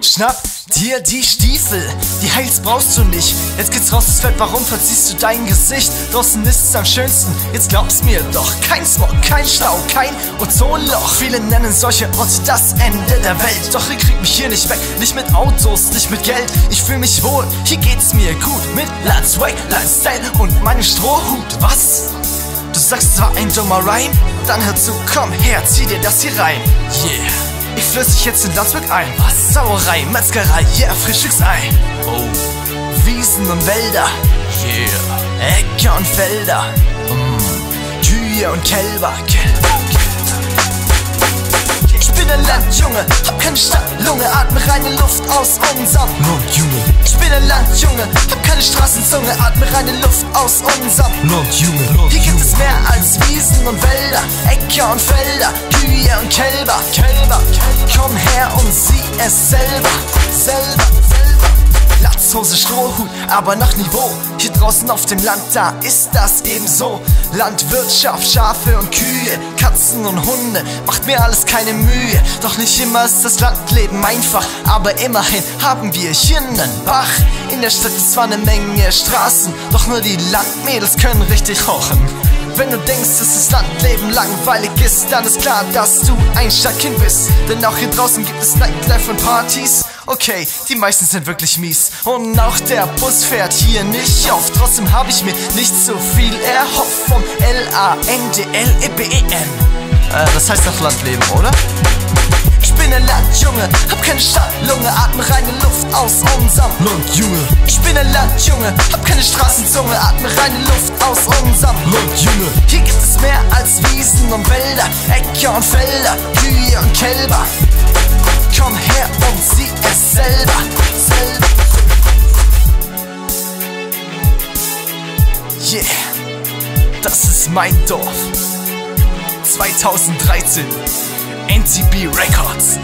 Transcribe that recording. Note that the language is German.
Schnapp dir die Stiefel, die Heils brauchst du nicht. Jetzt geht's raus ins Feld, warum verziehst du dein Gesicht? Draußen ist es am schönsten, jetzt glaub's mir doch. Kein Smog, kein Stau, kein Ozonloch. Viele nennen solche Orte das Ende der Welt. Doch ihr kriegt mich hier nicht weg, nicht mit Autos, nicht mit Geld. Ich fühl mich wohl, hier geht's mir gut. Mit Landsway, Lifestyle und meinem Strohhut. Was? Du sagst zwar ein dummer Rhyme, dann hör zu, komm her, zieh dir das hier rein. Yeah. Ich flöß dich jetzt in Landsberg ein. Was? Sauerei, Metzgerei, yeah, Frühstücksei. Oh. Wiesen und Wälder. Yeah. Äcker und Felder. Mm. Kühe und Kälber. Ich bin ein Landjunge, hab keine Stadtlunge, atme reine Luft aus unserem Landjunge, Ich bin ein Landjunge, hab keine Straßenzunge, atme reine Luft aus unserem Landjunge, Hier gibt es mehr als Wiesen und Wälder, Äcker und Felder, Kühe und Kälber, Kälber. Komm her und sieh es selber, selber, selber. Latzhose, Strohhut, aber nach Niveau. Hier draußen auf dem Land, da ist das ebenso. Landwirtschaft, Schafe und Kühe, Katzen und Hunde, macht mir alles keine Mühe. Doch nicht immer ist das Landleben einfach, aber immerhin haben wir hier einen Bach. In der Stadt ist zwar eine Menge Straßen, doch nur die Landmädels können richtig rochen. Wenn du denkst, dass das Landleben langweilig ist, dann ist klar, dass du ein Stadtkind bist. Denn auch hier draußen gibt es Nightlife und Partys. Okay, die meisten sind wirklich mies. Und auch der Bus fährt hier nicht auf. Trotzdem habe ich mir nicht so viel erhofft vom L-A-N-D-L-E-B-E-N. Äh, das heißt doch Landleben, oder? Ich bin ein Landjunge, hab keine Stadtlunge, atme reine Luft aus unserem Landjunge, Ich bin ein Landjunge, hab keine Straßenzunge, atme reine Luft aus unserem Landjunge, Hier gibt es mehr als Wiesen und Wälder, Äcker und Felder, Kühe und Kälber. Komm her und sieh es selber, selber. Yeah, das ist mein Dorf. 2013, NTB Records.